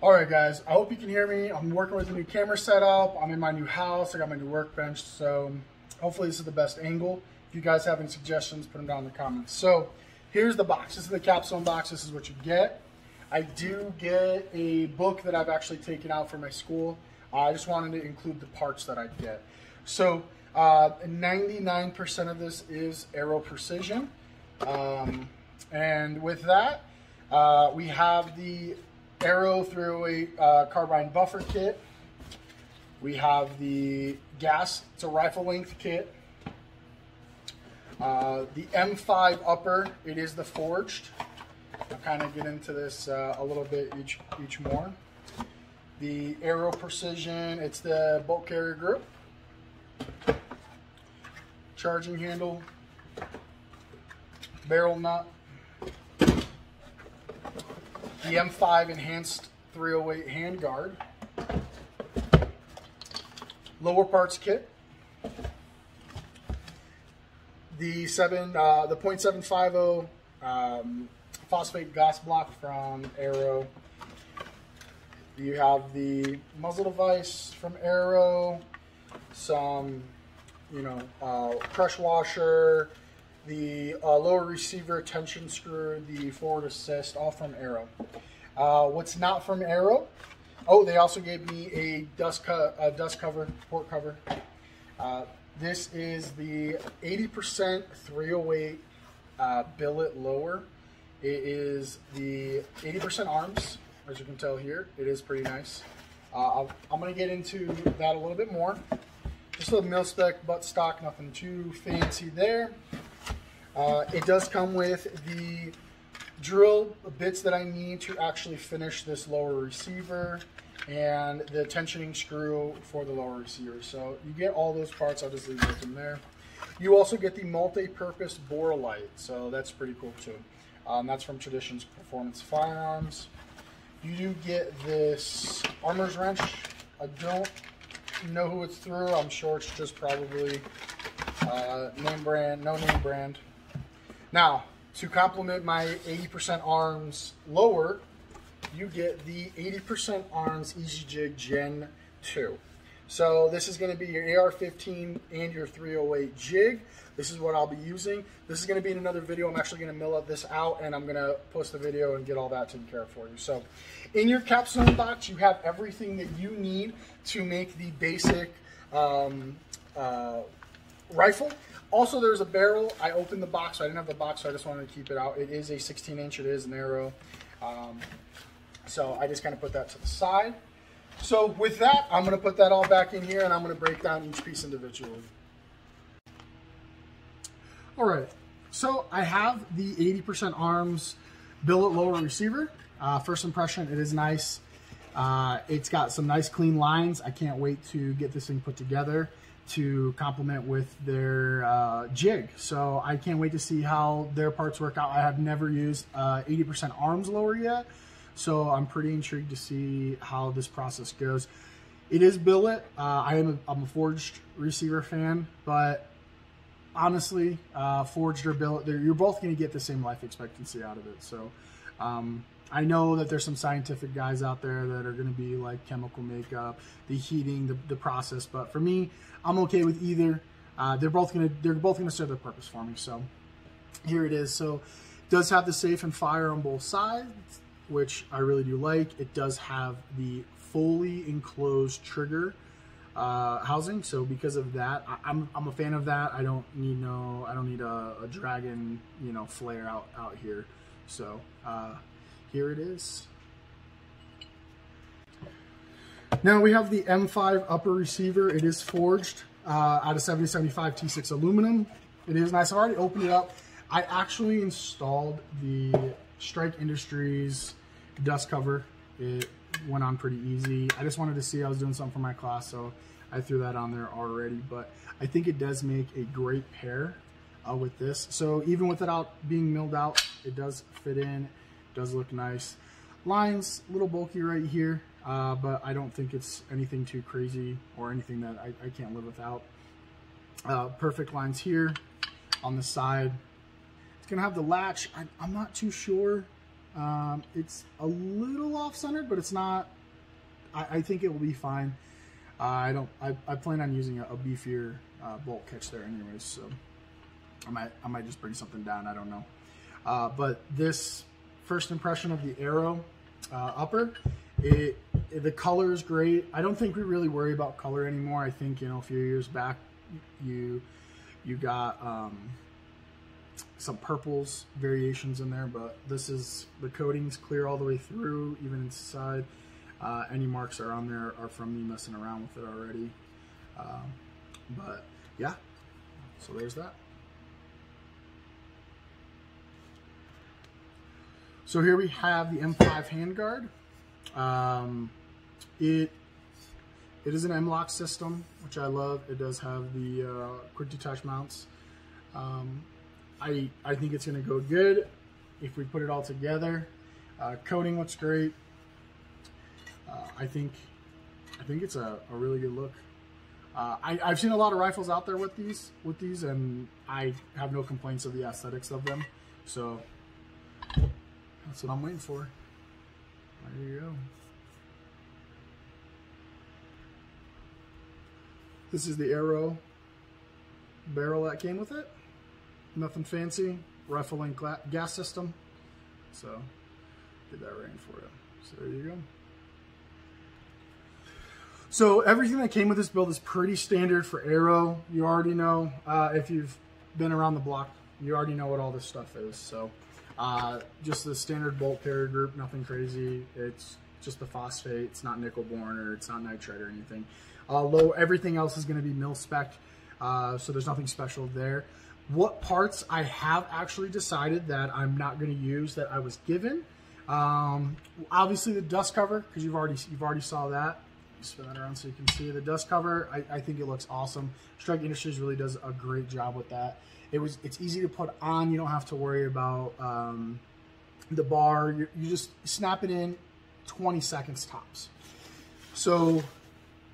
All right, guys, I hope you can hear me. I'm working with a new camera setup. I'm in my new house. I got my new workbench, so hopefully this is the best angle. If you guys have any suggestions, put them down in the comments. So here's the box. This is the capstone box. This is what you get. I do get a book that I've actually taken out for my school. I just wanted to include the parts that I get. So 99% uh, of this is Aero Precision. Um, and with that, uh, we have the Aero 308 uh, carbine buffer kit. We have the gas, it's a rifle length kit. Uh, the M5 upper, it is the forged. I'll kind of get into this uh, a little bit each, each more. The Aero Precision, it's the bolt carrier group. Charging handle, barrel nut, the M5 Enhanced 308 handguard, lower parts kit, the seven, uh, the .750 um, phosphate gas block from Aero. You have the muzzle device from Aero, some, you know, uh, crush washer, the uh, lower receiver tension screw, the forward assist, all from Aero. Uh, what's not from Aero? Oh, they also gave me a dust, co a dust cover, port cover. Uh, this is the 80% 308 uh, billet lower. It is the 80% arms, as you can tell here. It is pretty nice. Uh, I'm going to get into that a little bit more. Just a mil spec butt stock, nothing too fancy there. Uh, it does come with the drill bits that I need to actually finish this lower receiver and the tensioning screw for the lower receiver. So you get all those parts, I'll just leave them there. You also get the multi-purpose bore light, so that's pretty cool too. Um, that's from Traditions Performance Firearms. You do get this armor's wrench. I don't know who it's through. I'm sure it's just probably uh, name brand, no name brand. Now, to complement my 80% arms lower, you get the 80% arms Easy Jig Gen 2. So this is going to be your AR-15 and your 308 jig. This is what I'll be using. This is going to be in another video. I'm actually going to mill this out and I'm going to post the video and get all that taken care of for you. So in your capstone box, you have everything that you need to make the basic um, uh, rifle. Also, there's a barrel. I opened the box. So I didn't have the box, so I just wanted to keep it out. It is a 16 inch. It is narrow. Um, so I just kind of put that to the side. So with that, I'm going to put that all back in here and I'm going to break down each piece individually. All right, so I have the 80% arms billet lower receiver. Uh, first impression, it is nice. Uh, it's got some nice clean lines. I can't wait to get this thing put together to complement with their uh, jig. So I can't wait to see how their parts work out. I have never used 80% uh, arms lower yet, so I'm pretty intrigued to see how this process goes. It is billet. Uh, I am a, I'm a forged receiver fan, but honestly, uh, forged or billet, you're both going to get the same life expectancy out of it. So um, I know that there's some scientific guys out there that are going to be like chemical makeup, the heating, the, the process. But for me, I'm okay with either. Uh, they're both going to they're both going to serve their purpose for me. So here it is. So it does have the safe and fire on both sides, which I really do like. It does have the fully enclosed trigger uh, housing. So because of that, I, am I'm, I'm a fan of that. I don't need no I don't need a, a dragon you know flare out out here. So. Uh, here it is. Now we have the M5 upper receiver. It is forged uh, out of 7075 T6 aluminum. It is nice. I've already opened it up. I actually installed the Strike Industries dust cover. It went on pretty easy. I just wanted to see I was doing something for my class, so I threw that on there already. But I think it does make a great pair uh, with this. So even without being milled out, it does fit in does look nice. Lines, a little bulky right here, uh, but I don't think it's anything too crazy or anything that I, I can't live without. Uh, perfect lines here on the side. It's gonna have the latch. I, am not too sure Um, it's a little off-centered, but it's not. I, I, think it will be fine. Uh, I don't. I, I, plan on using a, a beefier uh, bolt catch there, anyways. So I might I might just bring something down. I don't know. Uh, but this first impression of the Aero uh, upper, it, it, the color is great. I don't think we really worry about color anymore. I think you know a few years back, you you got um, some purples variations in there, but this is the coating's clear all the way through, even inside. Uh, any marks are on there are from me messing around with it already. Um, but yeah, so there's that. So here we have the M5 handguard. Um, it it is an M-LOK system, which I love. It does have the uh, quick detach mounts. Um, I, I think it's going to go good if we put it all together. Uh, coating looks great. Uh, I think I think it's a, a really good look. Uh, I, I've seen a lot of rifles out there with these with these, and I have no complaints of the aesthetics of them. So that's what I'm waiting for. There you go. This is the Aero barrel that came with it. Nothing fancy. Rifle length gas system. So, get that rain for you. So there you go. So everything that came with this build is pretty standard for Aero. You already know, uh, if you've been around the block, you already know what all this stuff is. So uh, just the standard bolt carrier group, nothing crazy. It's just the phosphate. It's not nickel boron or it's not nitride or anything. Although everything else is going to be mil spec, uh, so there's nothing special there. What parts I have actually decided that I'm not going to use that I was given. Um, obviously the dust cover because you've already you've already saw that. Spin that around so you can see the dust cover. I, I think it looks awesome. Strike Industries really does a great job with that. It was it's easy to put on. You don't have to worry about um, the bar. You, you just snap it in 20 seconds tops. So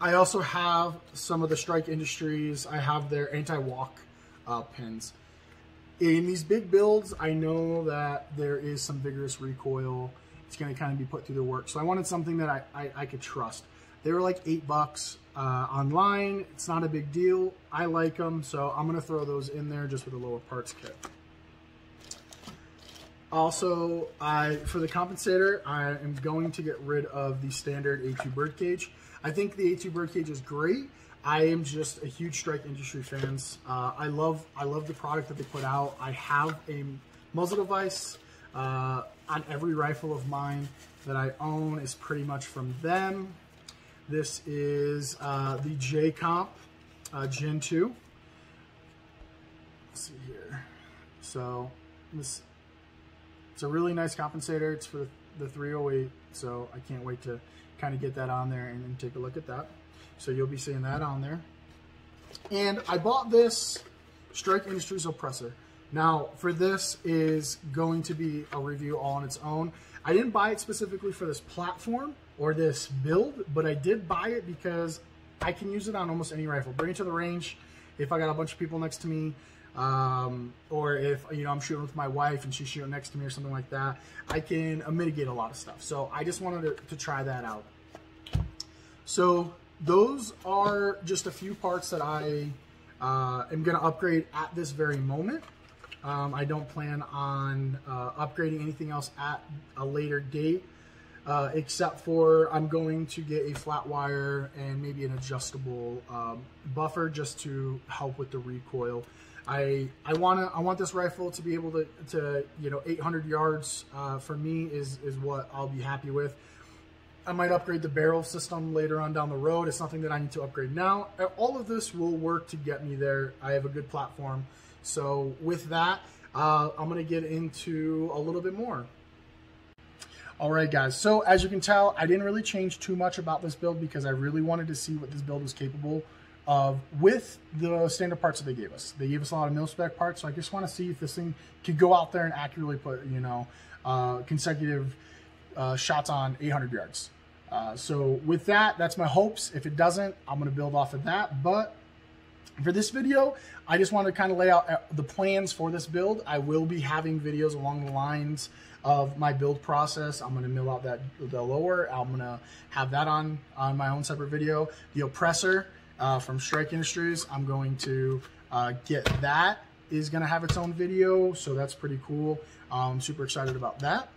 I also have some of the Strike Industries. I have their anti-walk uh, pins. In these big builds, I know that there is some vigorous recoil. It's going to kind of be put through the work. So I wanted something that I, I, I could trust. They were like eight bucks uh, online. It's not a big deal. I like them, so I'm going to throw those in there just with a lower parts kit. Also, I for the compensator, I am going to get rid of the standard A2 birdcage. I think the A2 birdcage is great. I am just a huge Strike Industry fans. Uh, I love I love the product that they put out. I have a muzzle device uh, on every rifle of mine that I own is pretty much from them. This is uh, the J Comp uh, Gen 2. Let's see here. So this it's a really nice compensator. It's for the 308, so I can't wait to kind of get that on there and, and take a look at that. So you'll be seeing that on there. And I bought this Strike Industries oppressor. Now, for this is going to be a review all on its own. I didn't buy it specifically for this platform or this build, but I did buy it because I can use it on almost any rifle. Bring it to the range if I got a bunch of people next to me, um, or if you know I'm shooting with my wife and she's shooting next to me or something like that, I can uh, mitigate a lot of stuff. So I just wanted to, to try that out. So those are just a few parts that I uh, am going to upgrade at this very moment. Um, I don't plan on uh, upgrading anything else at a later date, uh, except for I'm going to get a flat wire and maybe an adjustable um, buffer just to help with the recoil. I I want to I want this rifle to be able to to you know 800 yards uh, for me is is what I'll be happy with. I might upgrade the barrel system later on down the road. It's something that I need to upgrade now. All of this will work to get me there. I have a good platform. So with that, uh, I'm going to get into a little bit more. All right, guys. So as you can tell, I didn't really change too much about this build because I really wanted to see what this build was capable of with the standard parts that they gave us. They gave us a lot of mil-spec parts, so I just want to see if this thing could go out there and accurately put, you know, uh, consecutive uh, shots on 800 yards. Uh, so with that, that's my hopes. If it doesn't, I'm going to build off of that, but For this video, I just want to kind of lay out uh, the plans for this build. I will be having videos along the lines of my build process. I'm going to mill out that the lower. I'm going to have that on on my own separate video. The oppressor uh, from Strike Industries, I'm going to uh, get that is going to have its own video, so that's pretty cool. I'm super excited about that.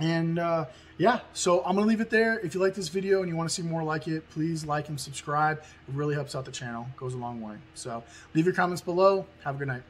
And uh, yeah, so I'm to leave it there. If you like this video and you want to see more like it, please like and subscribe. It really helps out the channel. Goes a long way. So leave your comments below. Have a good night.